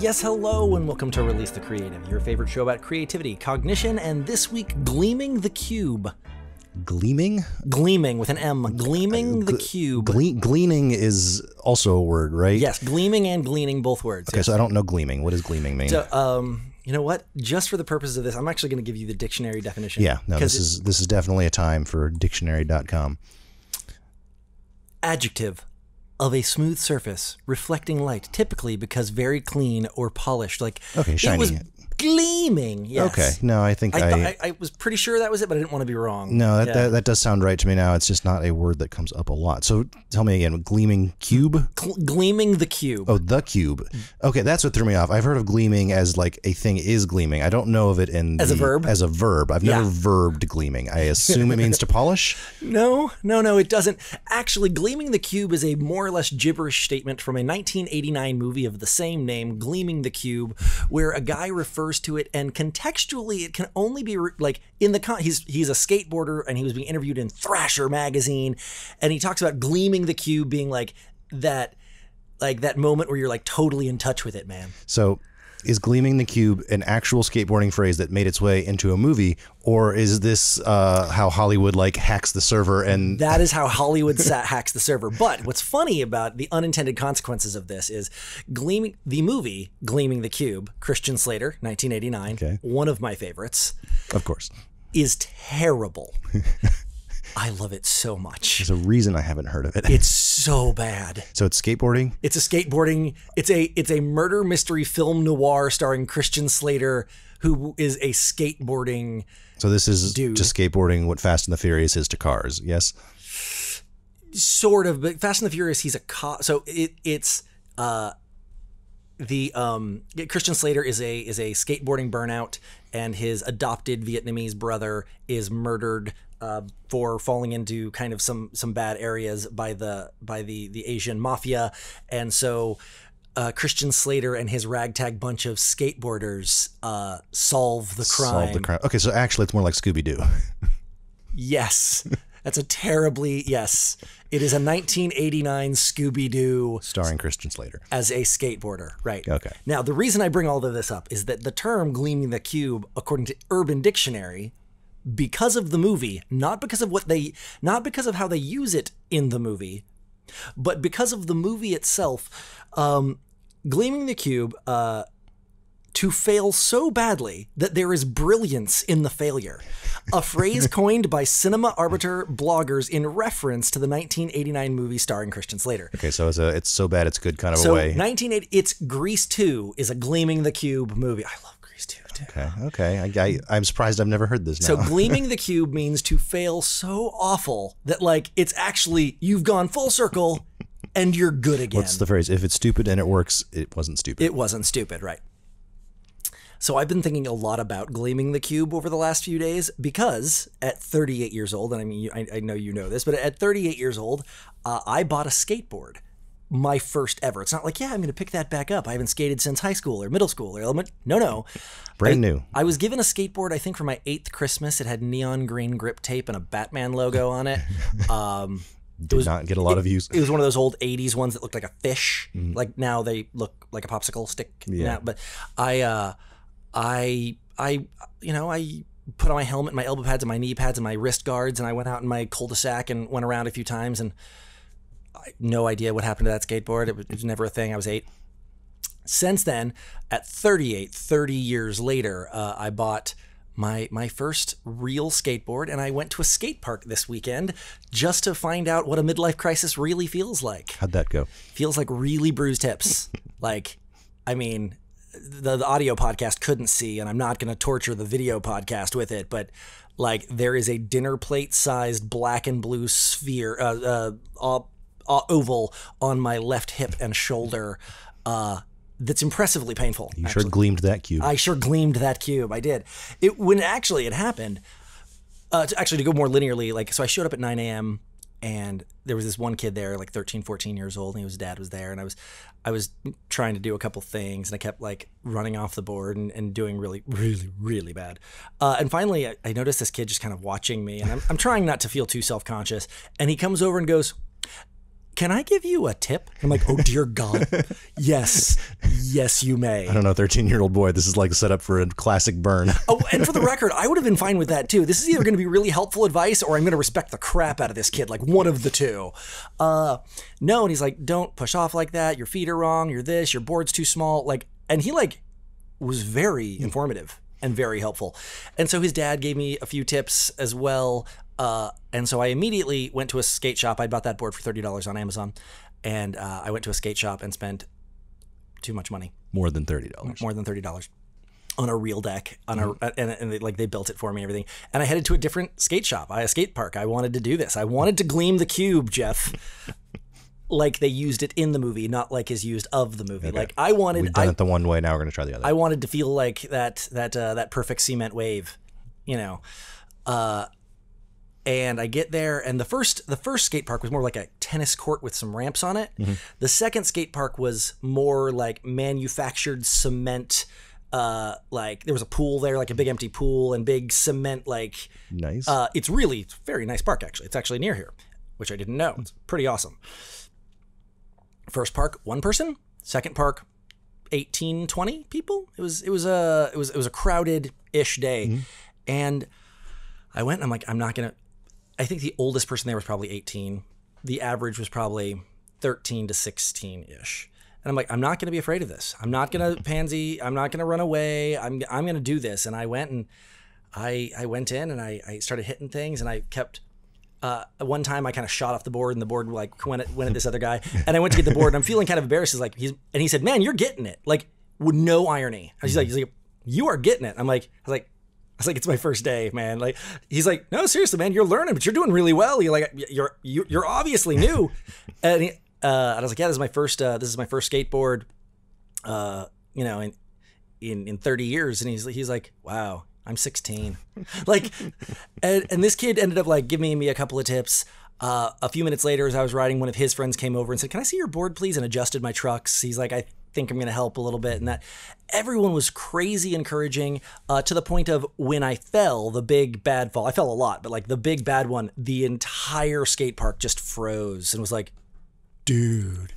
Yes, hello, and welcome to Release the KREATIVE, your favorite show about creativity, cognition, and this week, Gleaming the Cube. Gleaming? Gleaming with an M. Gleaming the Cube. Gle- gleaning is also a word, right? yes, gleaming and gleaning, both words. Okay, so I don't know gleaming. What does gleaming mean? So, um, you know what? Just for the purposes of this, I'm actually going to give you the dictionary definition. yeah, no, this is this is definitely a time for dictionary.com. adjective of a smooth surface, reflecting light, typically because very clean or polished. Like Okay, it was shiny. Gleaming. Yes. Okay, no, I think I, I, I, I was pretty sure that was it, but I didn't want to be wrong. no, that, Yeah. that that does sound right to me now. It's just not a word that comes up a lot. So tell me again, gleaming cube? Gle- gleaming the cube. Oh, the cube. Okay, that's what threw me off. I've heard of gleaming as like a thing is gleaming. I don't know of it in As a the- verb? As a verb. I've never Yeah. verbed gleaming. I assume it means to polish. No, no, no, it doesn't. Actually, Gleaming the Cube is a more or less gibberish statement from a 1989 movie of the same name, Gleaming the Cube, where a guy refers to it, and contextually, it can only be re- like in the con- he's he's a skateboarder, and he was being interviewed in Thrasher magazine, and he talks about gleaming the cube being like that, like that moment where you're like totally in touch with it, man. So, is gleaming the cube an actual skateboarding phrase that made its way into a movie, or is this uh, how Hollywood like hacks the server and That is how Hollywood sat hacks the server. But what's funny about the unintended consequences of this is Gleaming the movie Gleaming the Cube, Christian Slater, 1989, Okay. one of my favorites, of course, is terrible. I love it so much. there's a reason I haven't heard of it. It's so bad. so it's skateboarding. It's a skateboarding. It's a it's a murder mystery film noir starring Christian Slater, who is a skateboarding So this is Dude. just skateboarding what Fast and the Furious is to cars. Yes. sort of but fast and the furious he's a cop so it it's uh the um christian slater is a is a skateboarding burnout and his adopted vietnamese brother is murdered uh, for falling into kind of some some bad areas by the by the the asian mafia and so uh, Christian Slater and his ragtag bunch of skateboarders uh, solve the crime. Solve the crime. Okay, so actually it's more like Scooby Doo. Yes, that's a terribly yes. It is a 1989 Scooby Doo starring Christian Slater. as a skateboarder, right? Okay. Now, the reason I bring all of this up is that the term gleaming the cube, according to Urban Dictionary, because of the movie, not because of what they, not because of how they use it in the movie, but because of the movie itself, um, gleaming the cube, uh, to fail so badly that there is brilliance in the failure. A phrase coined by cinema arbiter bloggers in reference to the 1989 movie starring Christian Slater. Okay, so it's a it's so bad it's good kind of So a way. 1980, it's Grease 2 is a Gleaming the Cube movie. I love Grease 2 too. okay, okay. I, I I'm surprised I've never heard this. So Gleaming the Cube means to fail so awful that like it's actually you've gone full circle and you're good again. What's the phrase? If it's stupid and it works, it wasn't stupid. it wasn't stupid, right? So I've been thinking a lot about gleaming the cube over the last few days because at 38 years old, and I mean, I, I know you know this, but at 38 years old, uh, I bought a skateboard, my first ever. It's not like, yeah, I'm going to pick that back up. I haven't skated since high school or middle school or element. No, no. Brand new. I was given a skateboard, I think, for my eighth Christmas. It had neon green grip tape and a Batman logo on it. Um, Did not get a lot of use. it was one of those old 80s ones that looked like a fish like now they look like a popsicle stick Yeah. now but i uh i i you know i put on my helmet my elbow pads and my knee pads and my wrist guards and i went out in my cul-de-sac and went around a few times and I, no idea what happened to that skateboard it was, it was never a thing i was eight since then at 38 30 years later uh, i bought my my first real skateboard and i went to a skate park this weekend just to find out what a midlife crisis really feels like How'd that go? feels like really bruised hips like i mean the, the audio podcast couldn't see and i'm not going to torture the video podcast with it but like there is a dinner plate sized black and blue sphere uh, uh, uh, uh, oval on my left hip and shoulder uh, that's impressively painful You sure gleamed that cube. I sure gleamed that cube. I did. It when actually it happened. Uh, to, actually, to go more linearly, like so, I showed up at 9 a.m. and there was this one kid there, like 13, 14 years old, and his dad was there, and I was, I was trying to do a couple things, and I kept like running off the board and, and doing really, really, really bad. Uh, and finally, I, I noticed this kid just kind of watching me, and I'm, I'm trying not to feel too self conscious, and he comes over and goes, can I give you a tip? I'm like, oh dear God, yes, yes, you may. I don't know, 13 year old boy. This is like set up for a classic burn. Oh, and for the record, I would have been fine with that too. This is either going to be really helpful advice or I'm going to respect the crap out of this kid, like one of the two. Uh, no, and he's like, don't push off like that. Your feet are wrong. You're this. Your board's too small. Like, and he like was very informative and very helpful. And so his dad gave me a few tips as well. Uh, and so I immediately went to a skate shop. I bought that board for thirty dollars on Amazon, and uh, I went to a skate shop and spent too much money, More than $30. more than thirty dollars, on a real deck. On a and, and they, like they built it for me, and everything. And I headed to a different skate shop, I, a skate park. I wanted to do this. I wanted to gleam the cube, Jeff. Like they used it in the movie, not like is used of the movie. Like I wanted, We've done I, it the one way. Now we're going to try the other. I wanted to feel like that that uh, that perfect cement wave, you know. Uh, and I get there, and the first the first skate park was more like a tennis court with some ramps on it. The second skate park was more like manufactured cement. Uh, like there was a pool there, like a big empty pool, and big cement. Like nice. uh, it's really it's a very nice park actually. It's actually near here, which I didn't know. It's pretty awesome. First park, one person. Second park, 18, 20 people. It was it was a it was it was a crowded ish day, and I went. and I'm like, I'm not gonna. I think the oldest person there was probably 18. The average was probably 13 to 16 ish. And I'm like, I'm not gonna be afraid of this. I'm not gonna pansy. I'm not gonna run away. I'm I'm gonna do this. And I went and I I went in and I, I started hitting things and I kept uh, one time I kind of shot off the board and the board like went at, went at this other guy and I went to get the board and I'm feeling kind of embarrassed. He's like he's and he said, "Man, you're getting it." Like with no irony. He's like he's like, "You are getting it." I'm like I was like was like, "It's my first day, man." Like he's like, "No, seriously, man, you're learning, but you're doing really well. You're like you're you're, you're obviously new." and, he, uh, I was like, "Yeah, this is my first uh, this is my first skateboard." Uh, you know, in in in 30 years and he's he's like, "Wow, I'm 16." like and, and this kid ended up like giving me a couple of tips. Uh, a few minutes later, as I was riding, one of his friends came over and said, "Can I see your board, please?" and adjusted my trucks. He's like, "I think I'm going to help a little bit," and that everyone was crazy encouraging uh, to the point of when I fell, the big bad fall. I fell a lot, but like the big bad one, the entire skate park just froze and was like, "Dude,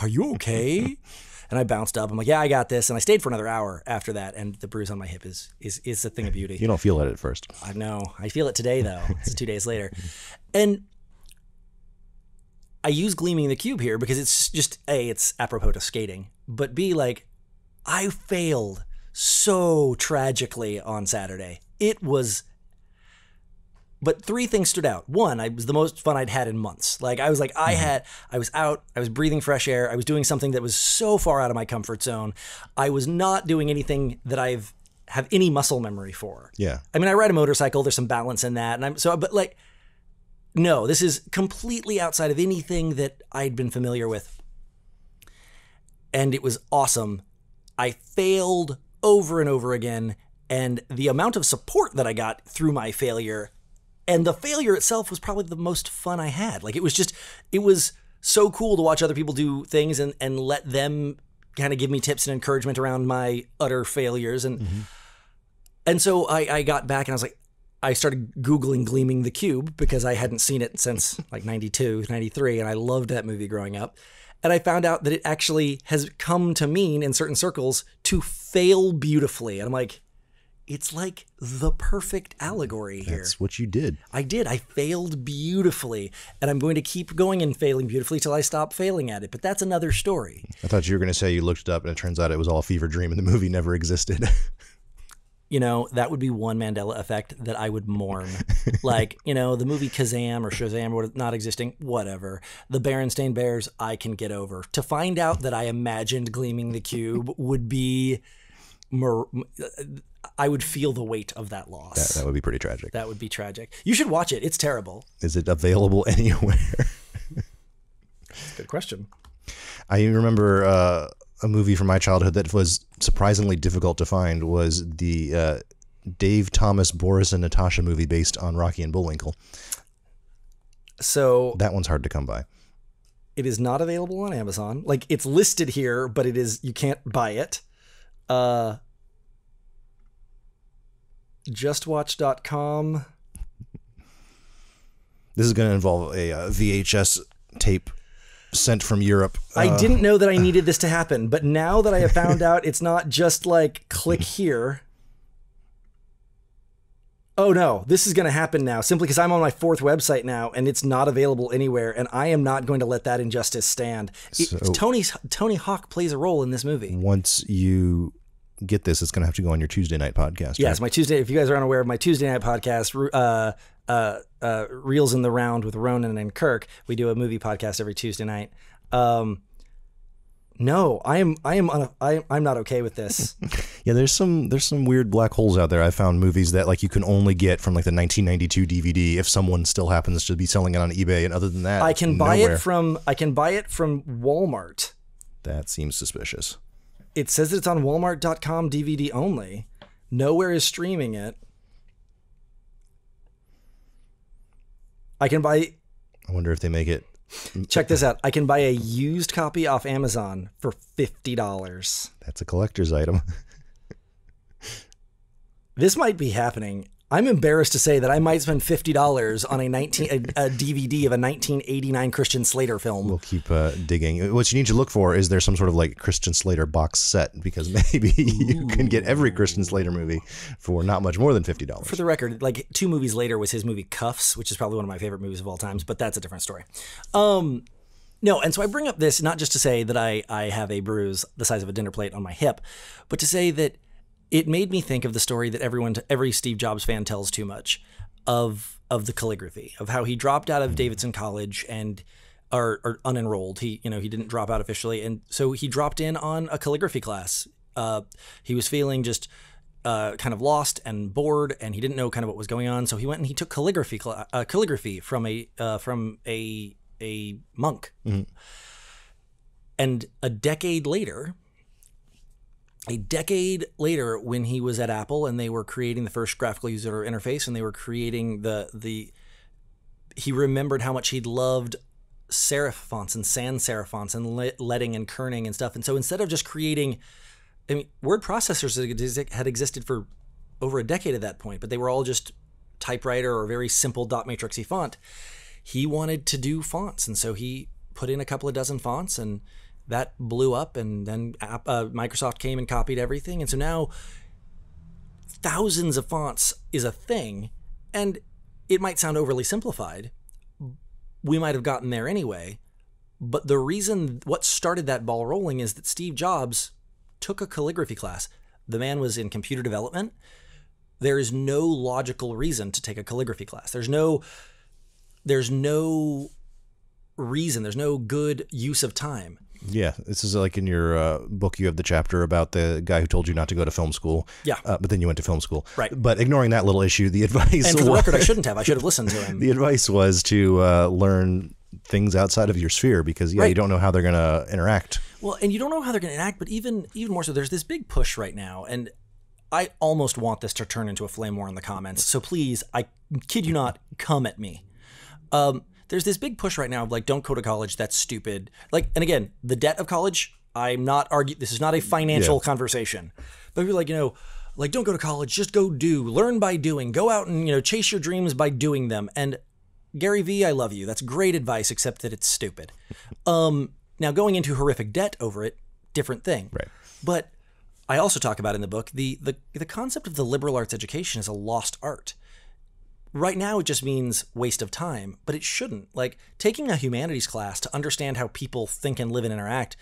are you okay?" And I bounced up. I'm like, "Yeah, I got this." And I stayed for another hour after that. And the bruise on my hip is is is a thing of beauty. you don't feel it at first. I know. I feel it today though. It's two days later. And I use gleaming the cube here because it's just A, it's apropos to skating, but B, like, I failed so tragically on Saturday. It was but three things stood out. One, I was the most fun I'd had in months. Like I was like I mm-hmm. had I was out, I was breathing fresh air, I was doing something that was so far out of my comfort zone. I was not doing anything that I've have any muscle memory for. Yeah. I mean, I ride a motorcycle. There's some balance in that, and I'm so. But like, no, this is completely outside of anything that I'd been familiar with, and it was awesome. I failed over and over again, and the amount of support that I got through my failure, and the failure itself was probably the most fun I had. Like it was just, it was so cool to watch other people do things and and let them kind of give me tips and encouragement around my utter failures and. Mm-hmm. And so I, I got back and I was like, I started Googling Gleaming the Cube because I hadn't seen it since like 92, 93, and I loved that movie growing up. And I found out that it actually has come to mean in certain circles to fail beautifully. And I'm like, it's like the perfect allegory here. That's what you did. I did. I failed beautifully. And I'm going to keep going and failing beautifully till I stop failing at it. But that's another story. I thought you were going to say you looked it up and it turns out it was all a fever dream and the movie never existed. you know, that would be one Mandela effect that I would mourn. like, you know, the movie Kazam or Shazam or not existing, whatever. The Berenstain Bears, I can get over. To find out that I imagined Gleaming the Cube would be, mor- I would feel the weight of that loss. that would be pretty tragic. that would be tragic. You should watch it. It's terrible. Is it available anywhere? Good question. I remember uh, a movie from my childhood that was surprisingly difficult to find was the uh, Dave Thomas, Boris, and Natasha movie based on Rocky and Bullwinkle. So That one's hard to come by. it is not available on Amazon. Like it's listed here, but it is you can't buy it. Uh justwatch.com. This is going to involve a uh, VHS tape sent from Europe. I Uh, didn't know that I needed this to happen, but now that I have found out it's not just like click here. Oh no, this is going to happen now simply because I'm on my fourth website now and it's not available anywhere and I am not going to let that injustice stand. It- So- Tony's Tony Hawk plays a role in this movie. once you get this, it's going to have to go on your Tuesday night podcast. Yes, right? my Tuesday. If you guys are unaware of my Tuesday night podcast, uh, uh, uh, Reels in the Round with Ronan and Kirk, we do a movie podcast every Tuesday night. Um, no, I am. I am. Un- I, I'm not okay with this. Yeah, there's some there's some weird black holes out there. I found movies that like you can only get from like the 1992 DVD if someone still happens to be selling it on eBay, and other than that, I can buy nowhere. it from. I can buy it from Walmart. That seems suspicious. It says that it's on Walmart.com DVD only. Nowhere is streaming it. I can buy I wonder if they make it. Check this out. I can buy a used copy off Amazon for fifty dollars. That's a collector's item. This might be happening. I'm embarrassed to say that I might spend fifty dollars on a nineteen a, a DVD of a 1989 Christian Slater film. We'll keep uh, digging. What you need to look for is there some sort of like Christian Slater box set because maybe you can get every Christian Slater movie for not much more than fifty dollars. For the record, like two movies later was his movie Kuffs, which is probably one of my favorite movies of all times, but that's a different story. Um, no, and so I bring up this not just to say that I I have a bruise the size of a dinner plate on my hip, but to say that it made me think of the story that everyone every Steve Jobs fan tells too much of of the calligraphy of how he dropped out of Davidson College and or, or unenrolled. He you know he didn't drop out officially, and so he dropped in on a calligraphy class. Uh, he was feeling just uh, kind of lost and bored, and he didn't know kind of what was going on. So he went and he took calligraphy uh, calligraphy from a uh, from a a monk. And a decade later, a decade later, when he was at Apple and they were creating the first graphical user interface, and they were creating the the, he remembered how much he'd loved serif fonts and sans serif fonts and le- leading and kerning and stuff. And so instead of just creating, I mean, word processors had existed for over a decade at that point, but they were all just typewriter or very simple dot matrixy font. He wanted to do fonts, and so he put in a couple of dozen fonts, and that blew up. And then uh, Microsoft came and copied everything, and so now thousands of fonts is a thing, and it might sound overly simplified. We might have gotten there anyway, but the reason what started that ball rolling is that Steve Jobs took a calligraphy class. The man was in computer development. There is no logical reason to take a calligraphy class. There's no there's no reason, there's no good use of time. Yeah, this is like in your uh, book. You have the chapter about the guy who told you not to go to film school. Yeah. uh, but then you went to film school. Right. But ignoring that little issue, the advice And for the record, I shouldn't have. I should have listened to him. the advice was to uh, learn things outside of your sphere because yeah, you don't know how they're going to interact. Well, and you don't know how they're going to act, but even even more so, there's this big push right now, and I almost want this to turn into a flame war in the comments. So please, I kid you not, come at me. Um, there's this big push right now of like, don't go to college. That's stupid. Like, and again, the debt of college. I'm not arguing. This is not a financial conversation, but we're like, you know, like, don't go to college. Just go do. Learn by doing. Go out and you know, chase your dreams by doing them. And Gary Vee, I love you. That's great advice, except that it's stupid. Um, now going into horrific debt over it, different thing. Right. But I also talk about in the book the the the concept of the liberal arts education is a lost art. Right now, it just means waste of time, but it shouldn't. Like taking a humanities class to understand how people think and live and interact,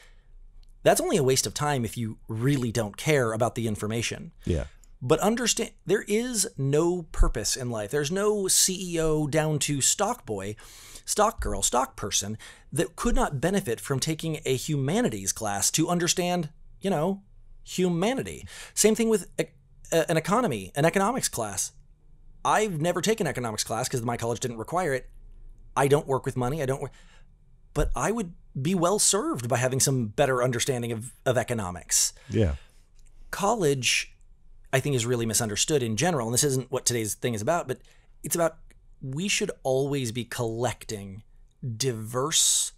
that's only a waste of time if you really don't care about the information. Yeah. But understand there is no purpose in life. There's no CEO down to stock boy, stock girl, stock person that could not benefit from taking a humanities class to understand, you know, humanity. Same thing with an economy, an economics class. I've never taken economics class because my college didn't require it. I don't work with money. I don't work, but I would be well served by having some better understanding of, of economics Yeah. college i think is really misunderstood in general and this isn't what today's thing is about but it's about we should always be collecting diverse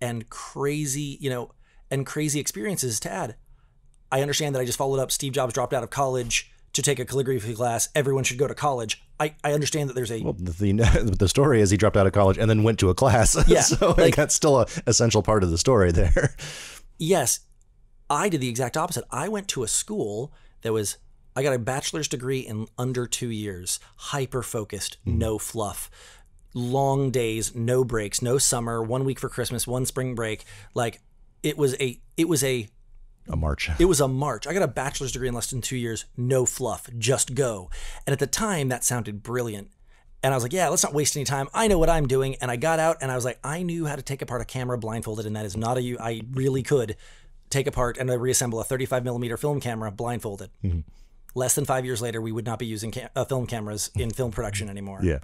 and crazy you know and crazy experiences to add i understand that i just followed up steve jobs dropped out of college to take a calligraphy class. Everyone should go to college. I, I understand that there's a The, the, the story is he dropped out of college and then went to a class. Yeah, so like- that's still a essential part of the story there. yes. I did the exact opposite. I went to a school that was I got a bachelor's degree in under two years, hyper focused, hmm. no fluff, long days, no breaks, no summer, one week for Christmas, one spring break. Like it was a it was a A march. It was a march. I got a bachelor's degree in less than two years, no fluff, just go. And at the time, that sounded brilliant. And I was like, yeah, let's not waste any time. I know what I'm doing. And I got out and I was like, I knew how to take apart a camera blindfolded, and that is not a you. I really could take apart and reassemble a 35 millimeter film camera blindfolded. Less than five years later, we would not be using cam- uh, film cameras in film production anymore. Yeah.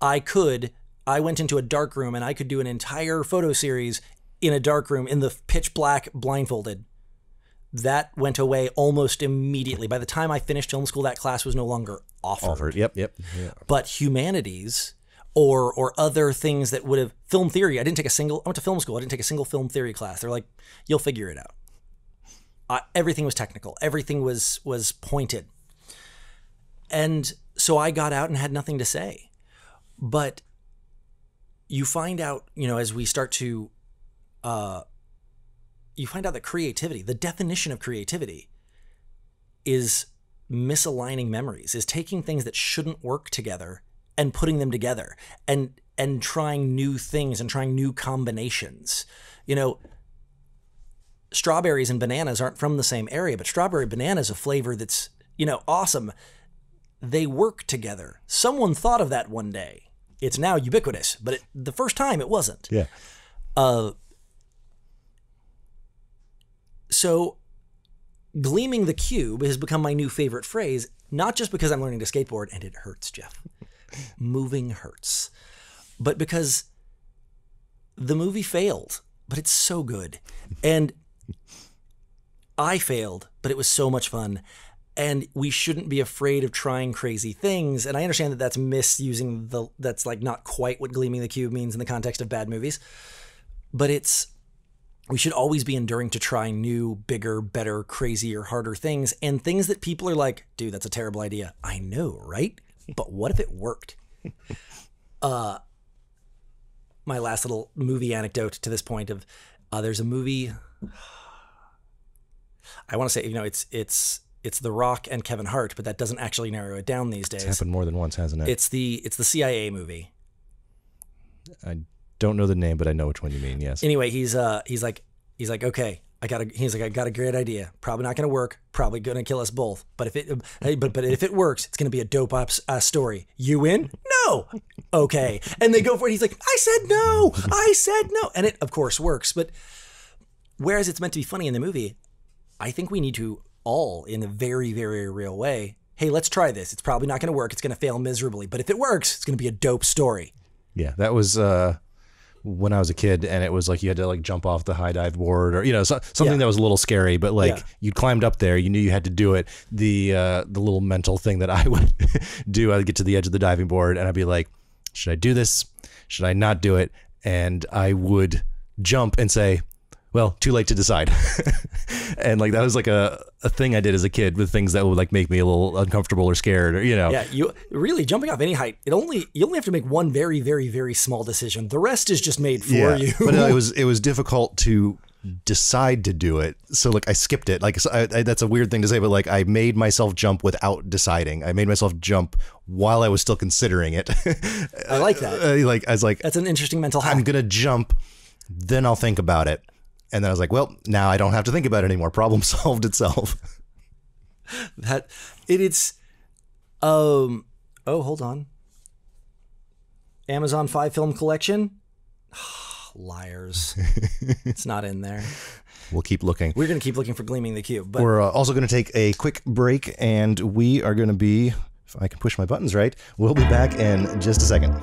I could, I went into a dark room and I could do an entire photo series in a dark room in the pitch black blindfolded. That went away almost immediately. By the time I finished film school, that class was no longer offered. Offered. Yep. Yep. Yeah. But humanities or or other things that would have film theory. I didn't take a single. I went to film school. I didn't take a single film theory class. They're like, you'll figure it out. Uh, everything was technical. Everything was was pointed. And so I got out and had nothing to say. But you find out, you know, as we start to, uh, you find out that creativity, the definition of creativity, is misaligning memories, is taking things that shouldn't work together and putting them together, and and trying new things and trying new combinations. You know, strawberries and bananas aren't from the same area, but strawberry banana is a flavor that's, you know, awesome. They work together. Someone thought of that one day. It's now ubiquitous, but it, the first time it wasn't. Yeah. Uh, so, gleaming the cube has become my new favorite phrase, not just because I'm learning to skateboard and it hurts, Jeff. Moving hurts. But because the movie failed, but it's so good. And I failed, but it was so much fun. And we shouldn't be afraid of trying crazy things. And I understand that that's misusing the, that's like not quite what Gleaming the Cube means in the context of bad movies. But it's, we should always be enduring to try new, bigger, better, crazier, harder things and things that people are like, dude, that's a terrible idea. I know, right? But what if it worked? Uh, my last little movie anecdote to this point of uh, there's a movie I want to say you know it's it's it's The Rock and Kevin Hart, but that doesn't actually narrow it down these days. Happened more than once, hasn't it? It's the it's the CIA movie. I don't know the name, but I know which one you mean. Yes. Anyway, he's uh he's like he's like okay, I got a he's like I got a great idea. Probably not going to work. Probably going to kill us both. But if it hey, but but if it works, it's going to be a dope ops uh, story. You in? No. Okay. And they go for it. He's like, I said no. I said no. And it of course works. But whereas it's meant to be funny in the movie, I think we need to all in a very very real way. Hey, let's try this. It's probably not going to work. It's going to fail miserably. But if it works, it's going to be a dope story. Yeah, that was uh, when I was a kid, and it was like you had to like jump off the high dive board, or you know, so, something Yeah. that was a little scary. But like Yeah. you climbed up there, you knew you had to do it. The uh, the little mental thing that I would do, I'd get to the edge of the diving board, and I'd be like, should I do this? Should I not do it? And I would jump and say, well, too late to decide. and like that was like a, a thing I did as a kid with things that would like make me a little uncomfortable or scared, or you know. Yeah, you really jumping off any height. It only you only have to make one very, very, very small decision. The rest is just made for you. but uh, it was it was difficult to decide to do it. So like I skipped it. Like so I, I, that's a weird thing to say, but like I made myself jump without deciding. I made myself jump while I was still considering it. I like that. Uh, like I was like, That's an interesting mental hack. I'm gonna jump, then I'll think about it. And then I was like, well, now I don't have to think about it anymore. Problem solved itself. that it, it's um oh hold on. Amazon five film collection. Liars. it's not in there. We'll keep looking. We're gonna keep looking for Gleaming the Cube, but We're uh, also going to take a quick break, and we are going to be, if I can push my buttons right, we'll be back in just a second.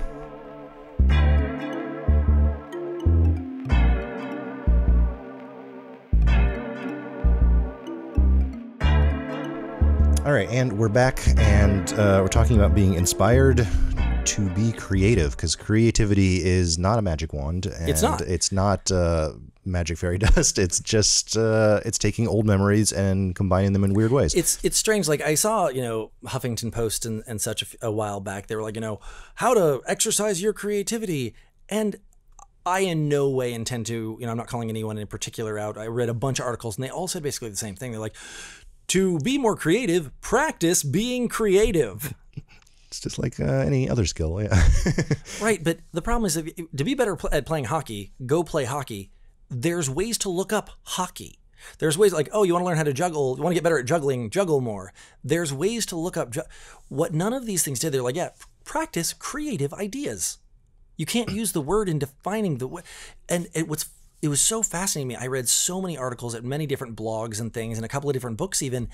All right, and we're back, and uh, we're talking about being inspired to be creative because creativity is not a magic wand. And It's not. It's not. Uh, magic fairy dust. It's just uh, it's taking old memories and combining them in weird ways. It's it's strange. Like I saw, you know, Huffington Post and, and such a while back. They were like, you know, how to exercise your creativity, and I in no way intend to. You know, I'm not calling anyone in particular out. I read a bunch of articles, and they all said basically the same thing. They're like, to be more creative, practice being creative. It's just like uh, any other skill. Yeah. Right, but the problem is to be better at playing hockey, go play hockey. There's ways to look up hockey. There's ways like, oh, you want to learn how to juggle, you want to get better at juggling, juggle more. There's ways to look up ju- what none of these things did. They're like, yeah, practice creative ideas. You can't use the word in defining the. And it was it was so fascinating to me. I read so many articles at many different blogs and things, and a couple of different books. Even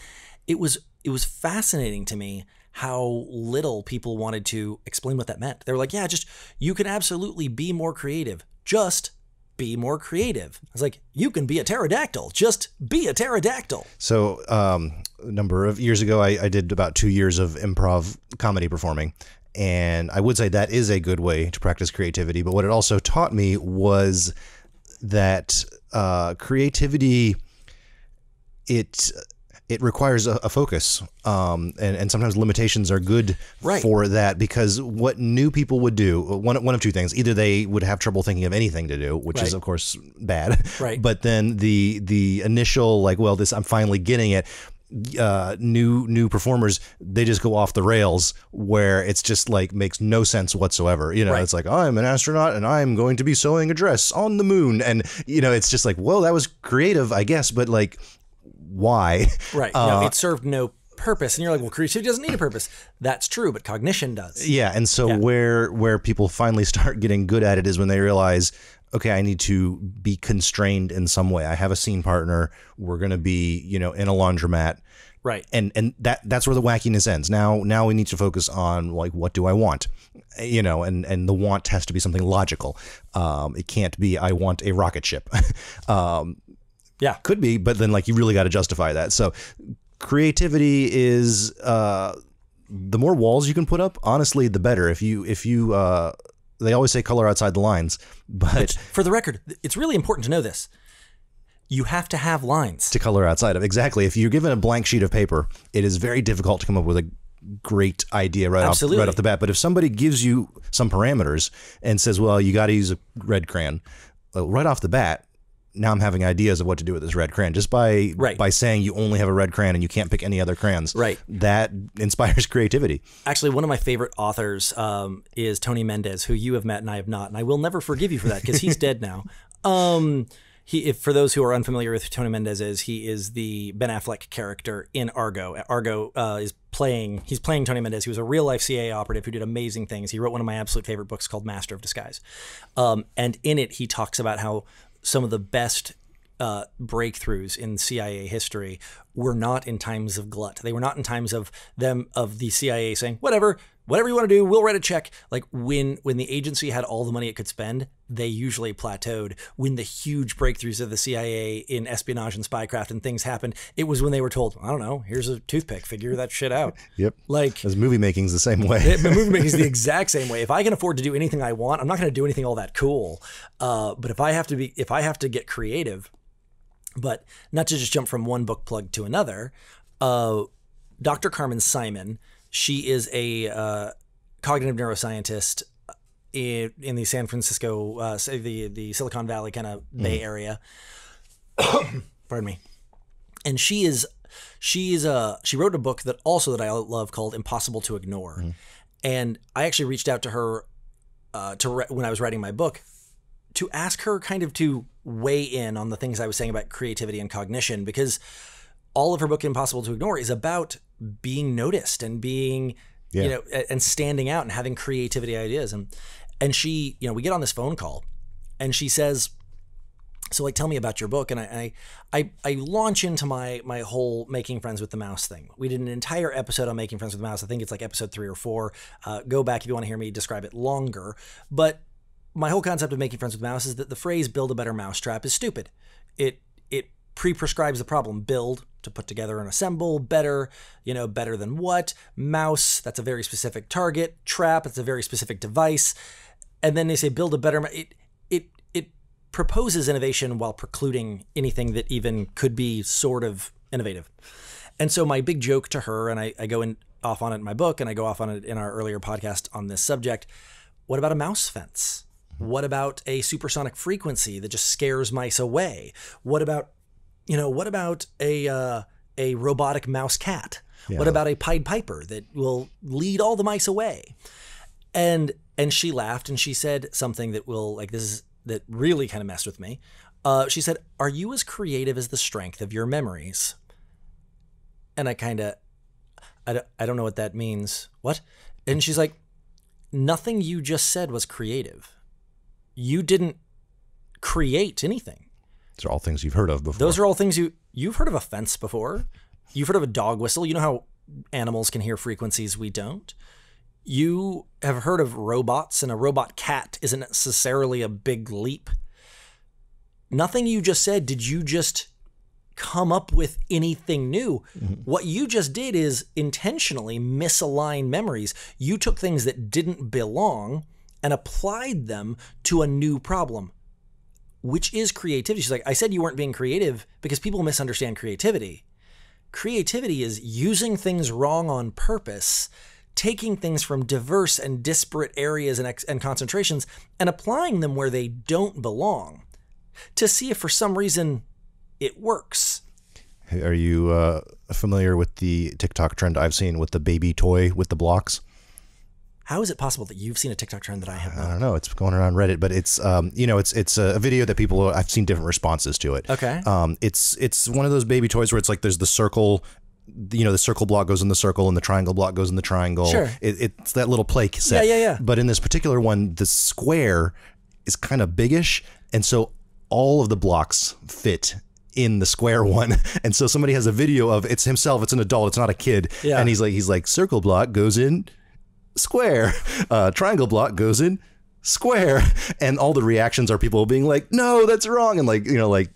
it was it was fascinating to me how little people wanted to explain what that meant. They were like, yeah, just you can absolutely be more creative. Just be more creative. I was like, you can be a pterodactyl. Just be a pterodactyl. So, um, a number of years ago, I, I did about two years of improv comedy performing. And I would say that is a good way to practice creativity. But what it also taught me was that uh, creativity, it it requires a, a focus, um, and and sometimes limitations are good Right. for that because what new people would do one one of two things: either they would have trouble thinking of anything to do, which is of course bad, Right. But then the the initial like, well, this I'm finally getting it. Uh, new new performers they just go off the rails where it's just like makes no sense whatsoever you know Right. it's like i'm an astronaut and i'm going to be sewing a dress on the moon and you know it's just like well that was creative i guess but like why Right. no, it served no purpose. And you're like, well, creativity doesn't need a purpose. That's true, but cognition does. Yeah, and so where where people finally start getting good at it is when they realize, okay, I need to be constrained in some way. I have a scene partner. We're going to be, you know, in a laundromat. Right. And and that that's where the wackiness ends. Now now we need to focus on like what do I want? You know, and and the want has to be something logical. Um, it can't be I want a rocket ship. um, Yeah. could be, but then like you really got to justify that. So creativity is uh, the more walls you can put up, honestly, the better. If you if you uh, they always say color outside the lines, but For the record, it's really important to know this. You have to have lines. to color outside of exactly. If you're given a blank sheet of paper, it is very difficult to come up with a great idea right off right off the bat. But if somebody gives you some parameters and says, "Well, you got to use a red crayon," well, right off the bat. Now I'm having ideas of what to do with this red crayon just by Right. by saying you only have a red crayon and you can't pick any other crayons. Right. That inspires creativity. Actually, one of my favorite authors um, is Tony Mendez, who you have met and I have not, and I will never forgive you for that because he's dead now. Um, he, if, for those who are unfamiliar with who Tony Mendez is, he is the Ben Affleck character in Argo. Argo uh, is playing. He's playing Tony Mendez. He was a real life CIA operative who did amazing things. He wrote one of my absolute favorite books called Master of Disguise, um, and in it he talks about how some of the best uh, breakthroughs in CIA history were not in times of glut. They were not in times of them of the CIA saying whatever, whatever you want to do, we'll write a check. Like when when the agency had all the money it could spend, they usually plateaued. When the huge breakthroughs of the CIA in espionage and spycraft and things happened, it was when they were told, I don't know, here's a toothpick, figure that shit out. Yep. Like As movie making's the same way. it, movie making is the exact same way. If I can afford to do anything I want, I'm not going to do anything all that cool. Uh, but if I have to be, if I have to get creative, but not to just jump from one book plug to another, uh, Dr. Carmen Simon, she is a uh, cognitive neuroscientist in, in the San Francisco, uh, the the Silicon Valley kind of Bay Area. Pardon me. And she is she is uh she wrote a book that also that I love called Impossible to Ignore. And I actually reached out to her uh, to re- when I was writing my book to ask her kind of to weigh in on the things I was saying about creativity and cognition because all of her book Impossible to Ignore is about being noticed and being Yeah. you know and standing out and having creativity ideas. And and she you know we get on this phone call and she says so like tell me about your book. And I, I i i launch into my my whole making friends with the mouse thing. We did an entire episode on making friends with the mouse. I think it's like episode three or four. Uh, go back if you want to hear me describe it longer. But my whole concept of making friends with the mouse is that the phrase build a better mousetrap is stupid. It pre-prescribes the problem build to put together and assemble better you know better than what mouse that's a very specific target trap it's a very specific device and then they say build a better it it it proposes innovation while precluding anything that even could be sort of innovative. And so my big joke to her, and I, I go in off on it in my book, and I go off on it in our earlier podcast on this subject. What about a mouse fence? What about a supersonic frequency that just scares mice away? What about, you know, what about a uh, a robotic mouse cat? What about a Pied Piper that will lead all the mice away? And and she laughed and she said something that will like this is that really kind of messed with me. Uh, she said, "Are you as creative as the strength of your memories?" And I kind of, I don't, I don't know what that means. What? And she's like, "Nothing you just said was creative. You didn't create anything. These are all things you've heard of before. Those are all things you you've heard of a fence before. You've heard of a dog whistle. You know how animals can hear frequencies we don't. You have heard of robots, and a robot cat isn't necessarily a big leap. Nothing you just said did you just come up with anything new. Mm-hmm. What you just did is intentionally misalign memories. You took things that didn't belong and applied them to a new problem which is creativity. She's like, I said you weren't being creative because people misunderstand creativity. Creativity is using things wrong on purpose, taking things from diverse and disparate areas and, and concentrations and applying them where they don't belong to see if for some reason it works. Are you uh, familiar with the TikTok trend I've seen with the baby toy with the blocks? How is it possible that you've seen a TikTok trend that I have not? I don't know. It's going around Reddit, but it's um, you know, it's it's a video that people I've seen different responses to it. Okay. Um, it's it's one of those baby toys where it's like there's the circle, you know, the circle block goes in the circle and the triangle block goes in the triangle. Sure. It, it's that little play set. Yeah, yeah, yeah. But in this particular one, the square is kind of biggish, and so all of the blocks fit in the square one. And so somebody has a video of it's himself, it's an adult, it's not a kid. Yeah. And he's like he's like circle block goes in square. Uh, triangle block goes in square. And all the reactions are people being like, no, that's wrong. And like, you know, like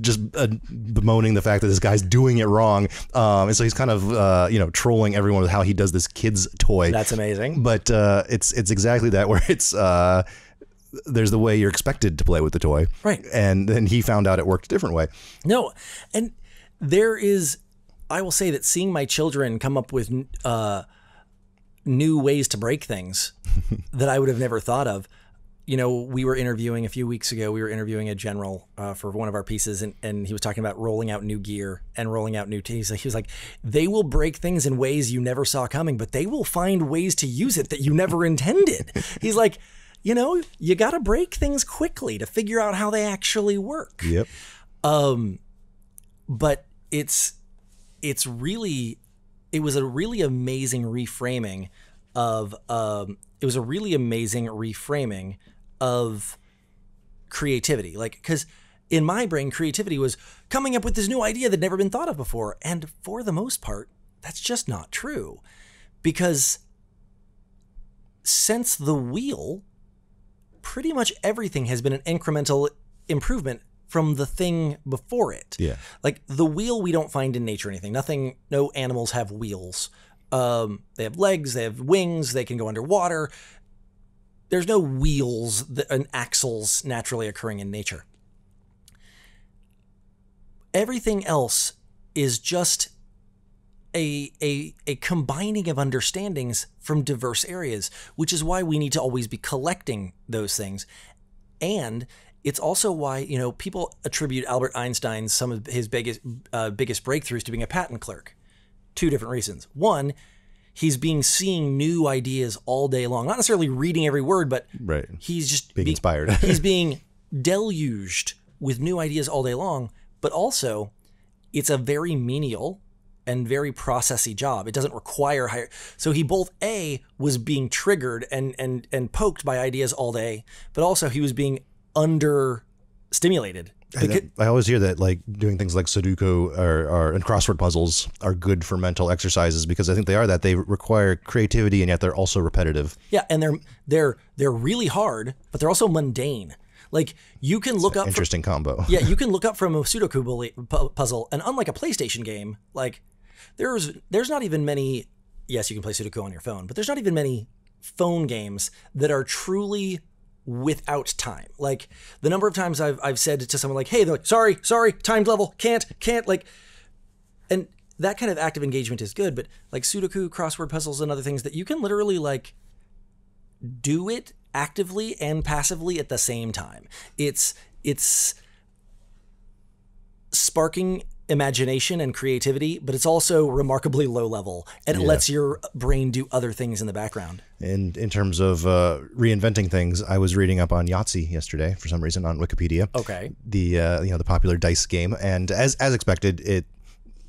just uh, bemoaning the fact that this guy's doing it wrong. Um, and so he's kind of, uh, you know, trolling everyone with how he does this kid's toy. That's amazing. but uh, it's it's exactly that where it's uh, there's the way you're expected to play with the toy, Right. And then he found out it worked a different way. No, and there is, I will say that seeing my children come up with uh, new ways to break things that I would have never thought of. You know, we were interviewing a few weeks ago. We were interviewing a general uh, for one of our pieces, and, and he was talking about rolling out new gear and rolling out new teams. He was like, they will break things in ways you never saw coming, but they will find ways to use it that you never intended. He's like, you know, you got to break things quickly to figure out how they actually work Yep. Um, but it's it's really it was a really amazing reframing of um it was a really amazing reframing of creativity. Like because in my brain creativity was coming up with this new idea that never been thought of before. And for the most part that's just not true. Because since the wheel pretty much everything has been an incremental improvement from the thing before it. Yeah. like the wheel we don't find in nature anything. Nothing no animals have wheels. Um, they have legs they have wings they can go underwater. There's no wheels that, and axles naturally occurring in nature. Everything else is just a, a, a combining of understandings from diverse areas, which is why we need to always be collecting those things. And it's also why, you know, people attribute Albert Einstein's some of his biggest uh, biggest breakthroughs to being a patent clerk. Two different reasons. One, he's being seeing new ideas all day long, not necessarily reading every word, but Right. he's just Being be- inspired. he's being deluged with new ideas all day long, but also it's a very menial and very processy job. It doesn't require higher. So he both a was being triggered and and and poked by ideas all day, but also he was being under stimulated. I, I always hear that like doing things like Sudoku or, or and crossword puzzles are good for mental exercises because I think they are that they require creativity and yet they're also repetitive. Yeah, and they're they're they're really hard, but they're also mundane. Like you can look up from, Interesting combo. yeah, you can look up from a Sudoku puzzle, and unlike a PlayStation game, like there's there's not even many. Yes, you can play Sudoku on your phone, but there's not even many phone games that are truly without time. Like the number of times I've I've said to someone like, "Hey," like, "Sorry, sorry, timed level, can't, can't." Like, and that kind of active engagement is good. But like Sudoku, crossword puzzles, and other things that you can literally like do it actively and passively at the same time. It's it's sparking imagination and creativity, but it's also remarkably low level and it lets your brain do other things in the background. And in terms of uh, reinventing things, I was reading up on Yahtzee yesterday for some reason on Wikipedia. Okay. The uh, you know the popular dice game, and as as expected, it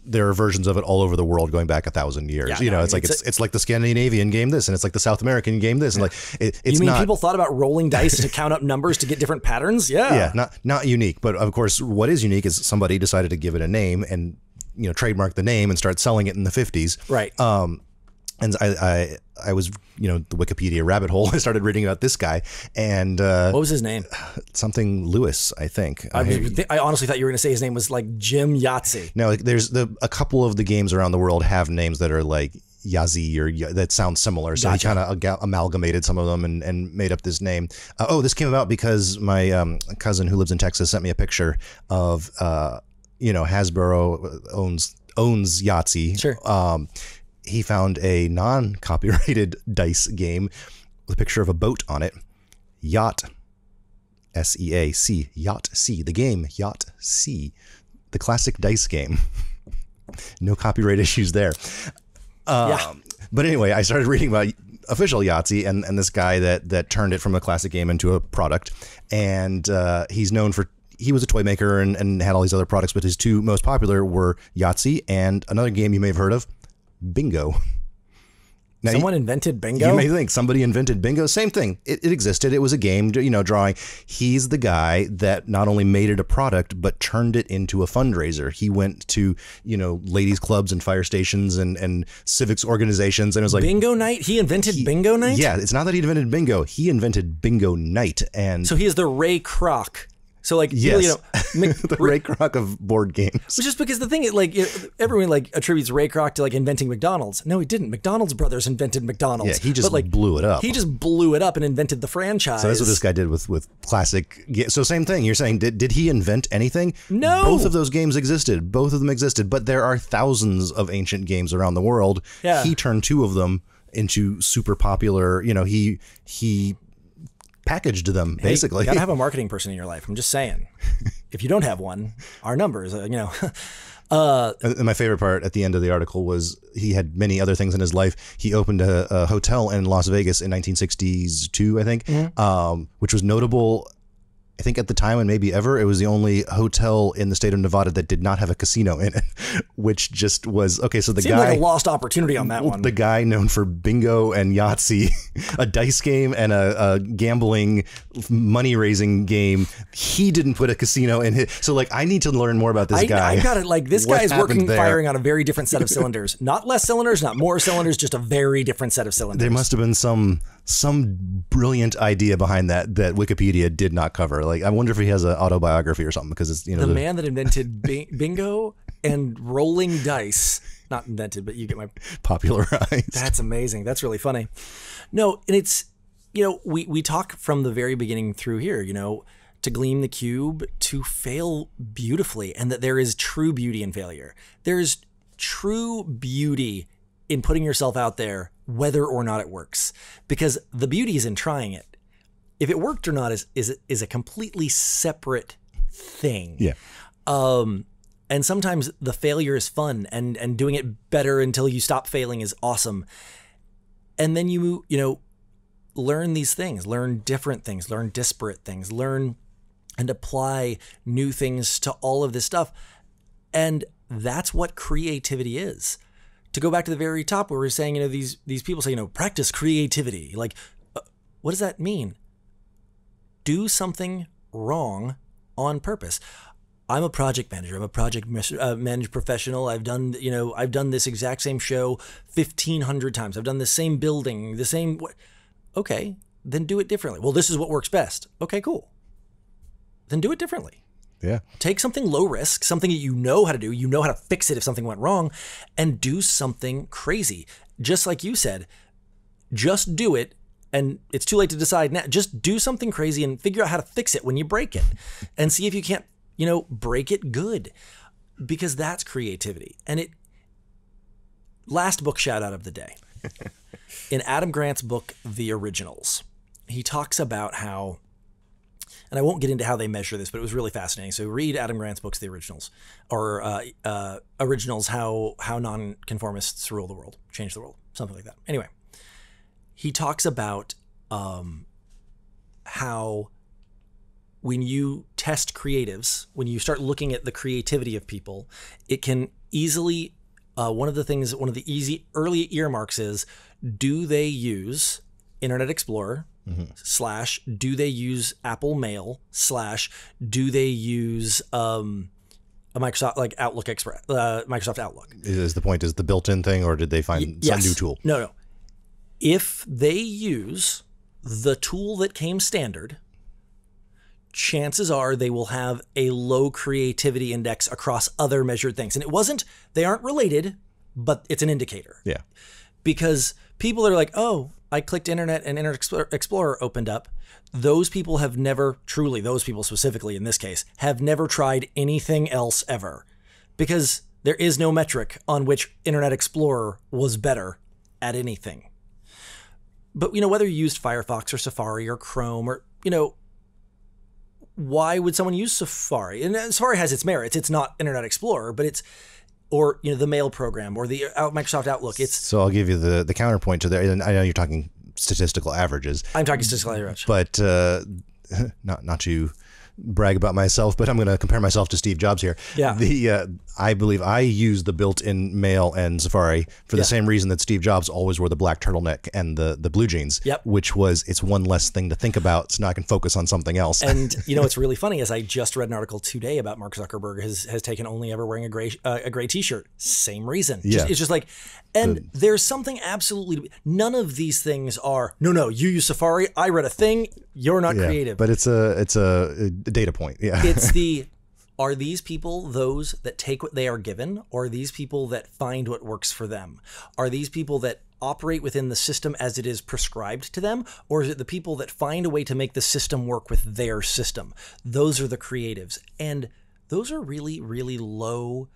there are versions of it all over the world going back a thousand years. Yeah, you know, no, it's like it's it's, it's like the Scandinavian game this, and it's like the South American game this, and like it, it's You mean not. people thought about rolling dice to count up numbers to get different patterns? Yeah. yeah, not not unique, but of course, what is unique is somebody decided to give it a name and you know trademark the name and start selling it in the fifties. Right. Um, and I, I I was you know the Wikipedia rabbit hole. I started reading about this guy and uh, what was his name? something Lewis, I think. I, I- I honestly thought you were going to say his name was like Jim Yahtzee. No, like there's the a couple of the games around the world have names that are like Yazi or Ya- that sound similar. So Gotcha. he kind of amalgamated some of them and, and made up this name. Uh, oh, this came about because my um, cousin who lives in Texas sent me a picture of uh, you know Hasbro owns owns Yahtzee. Sure. Um, he found a non-copyrighted dice game with a picture of a boat on it. Yacht. S E A C. Yacht C. The game Yacht C. The classic dice game. no copyright issues there. yeah. Um, But anyway, I started reading about official Yahtzee and, and this guy that that turned it from a classic game into a product. And uh, he's known for he was a toy maker and, and had all these other products, but his two most popular were Yahtzee and another game you may have heard of, Bingo. Now, Someone invented bingo. you may think somebody invented bingo. Same thing. It, it existed. It was a game, you know, drawing. He's the guy that not only made it a product, but turned it into a fundraiser. He went to, you know, ladies' clubs and fire stations and, and civics organizations and it was like, bingo night? He invented bingo night? yeah, it's not that he invented bingo. He invented bingo night. And So he is the Ray Kroc. So like, yes, you know, Mc- the Ray Kroc of board games. Just because the thing is, like, everyone like attributes Ray Kroc to like inventing McDonald's. No, he didn't. McDonald's brothers invented McDonald's. Yeah, he just but, like blew it up. He just blew it up and invented the franchise. So that's what this guy did with with classic. So same thing. You're saying did did he invent anything? No. Both of those games existed. Both of them existed. But there are thousands of ancient games around the world. Yeah. He turned two of them into super popular. You know, he he packaged them Hey, basically. you gotta have a marketing person in your life. I'm just saying. if you don't have one, our numbers, uh, you know. And my favorite part at the end of the article was he had many other things in his life. He opened a, a hotel in Las Vegas in 1962, I think, Mm-hmm. um, which was notable. I think at the time and maybe ever, it was the only hotel in the state of Nevada that did not have a casino in it, which just was okay. So the Seemed guy, like a lost opportunity on that one. the guy known for bingo and Yahtzee, a dice game and a, a gambling money raising game, he didn't put a casino in it. So like, I need to learn more about this I, guy. I got it. Like this What guy is working, there? firing on a very different set of cylinders. Not less cylinders, not more cylinders, just a very different set of cylinders. There must have been some some brilliant idea behind that that Wikipedia did not cover. Like, I wonder if he has an autobiography or something because it's you know the the- man that invented bingo and rolling dice. Not invented, but you get my popularized. That's amazing. That's really funny. No, and it's you know, we we talk from the very beginning through here, you know, to gleam the cube, to fail beautifully, and that there is true beauty in failure. There's true beauty in putting yourself out there, whether or not it works. Because the beauty is in trying it. If it worked or not is is is a completely separate thing. Yeah, um and sometimes the failure is fun and and doing it better until you stop failing is awesome. And then you you know learn these things learn different things learn disparate things learn and apply new things to all of this stuff. And that's what creativity is to go back to the very top where we're saying you know these these people say you know practice creativity like uh, what does that mean do something wrong on purpose I'm a project manager. I'm a project uh, managed professional. I've done, you know, I've done this exact same show 1500 times. I've done the same building, the same Okay, then do it differently. Well, this is what works best. Okay, cool. Then do it differently. Yeah. Take something low risk, something that you know how to do, you know how to fix it if something went wrong, and do something crazy. Just like you said, just do it and it's too late to decide now. Just do something crazy and figure out how to fix it when you break it, and see if you can't, you know, break it good, because that's creativity. And it. Last book shout out of the day. In Adam Grant's book, The Originals, he talks about how and I won't get into how they measure this, but it was really fascinating. So read Adam Grant's books, The Originals, or uh, uh, Originals: How How Nonconformists Rule the World, Change the World, something like that. Anyway, he talks about um, how when you test creatives, when you start looking at the creativity of people, it can easily uh, one of the things, one of the easy early earmarks is do they use Internet Explorer slash do they use Apple Mail slash do they use um, a Microsoft like Outlook Express, uh, Microsoft Outlook. Is, the point is the built-in thing, or did they find some Yes. new tool? No, no. If they use the tool that came standard, chances are they will have a low creativity index across other measured things. And it wasn't, they aren't related, but it's an indicator Yeah. because people are like, oh, I clicked internet and Internet Explorer- opened up. Those people have never, truly, those people specifically in this case, have never tried anything else ever because there is no metric on which Internet Explorer was better at anything. But, you know, whether you used Firefox or Safari or Chrome or, you know, why would someone use Safari? And Safari has its merits. It's not Internet Explorer, but it's, or, you know, the mail program or the uh, Microsoft Outlook. It's, So I'll give you the the counterpoint to that. And I know you're talking statistical averages, I'm talking statistical averages, but uh, not not to brag about myself, but I'm going to compare myself to Steve Jobs here. Yeah. The uh, I believe I use the built-in Mail and Safari for the Yeah. same reason that Steve Jobs always wore the black turtleneck and the the blue jeans. Yep. Which was it's one less thing to think about, so now I can focus on something else. And you know what's really funny is I just read an article today about Mark Zuckerberg has has taken only ever wearing a gray uh, a gray T-shirt. Same reason. Just- Yeah. it's just like, and there's something absolutely none of these things are. No, no, you use Safari. I read a thing. You're not Yeah, creative. But it's a it's a, a data point. Yeah. it's the are these people those that take what they are given or are these people that find what works for them? Are these people that operate within the system as it is prescribed to them or is it the people that find a way to make the system work with their system? Those are the creatives. And those are really really low.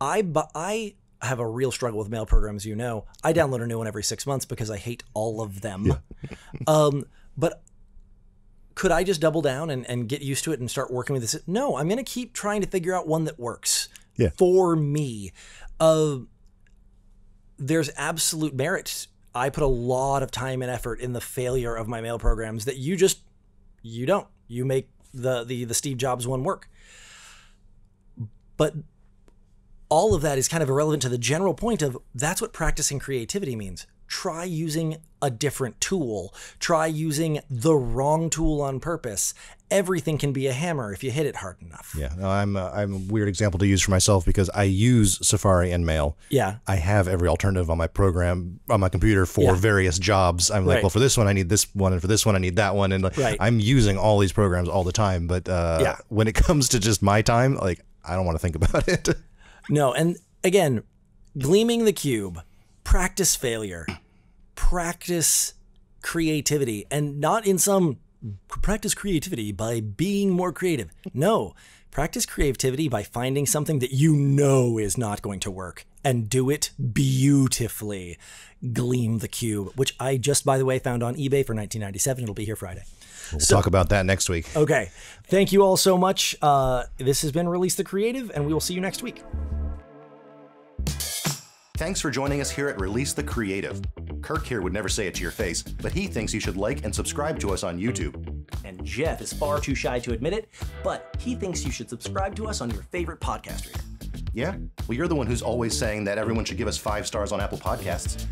I i have a real struggle with mail programs you know. I download a new one every 6 months because i hate all of them. Um but could I just double down and, and get used to it and start working with this? No, I'm going to keep trying to figure out one that works Yeah. for me. Uh, there's absolute merit. I put a lot of time and effort in the failure of my mail programs that you just you don't. You make the the the Steve Jobs one work. But all of that is kind of irrelevant to the general point of that's what practicing creativity means. Try using a different tool. Try using the wrong tool on purpose. Everything can be a hammer if you hit it hard enough. Yeah, no, I'm a, I'm a weird example to use for myself because I use Safari and Mail. Yeah. I have every alternative on my program on my computer for Yeah. various jobs. I'm like, Right. well, for this one I need this one, and for this one I need that one, and like, Right. I'm using all these programs all the time. But uh, Yeah. when it comes to just my time, like I don't want to think about it. No, and again, gleaming the cube, practice failure, practice creativity, and not in some practice creativity by being more creative. No, practice creativity by finding something that you know is not going to work and do it beautifully. Gleam the cube, which I just, by the way, found on eBay for 1997. It'll be here Friday. We'll talk about that next week. Okay. Thank you all so much. Uh, this has been Release the KREATIVE, and we will see you next week. Thanks for joining us here at Release the KREATIVE. Kirk here would never say it to your face, but he thinks you should like and subscribe to us on YouTube. And Jeff is far too shy to admit it, but he thinks you should subscribe to us on your favorite podcast reader. Yeah? Well, you're the one who's always saying that everyone should give us five stars on Apple Podcasts.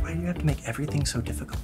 Why do you have to make everything so difficult?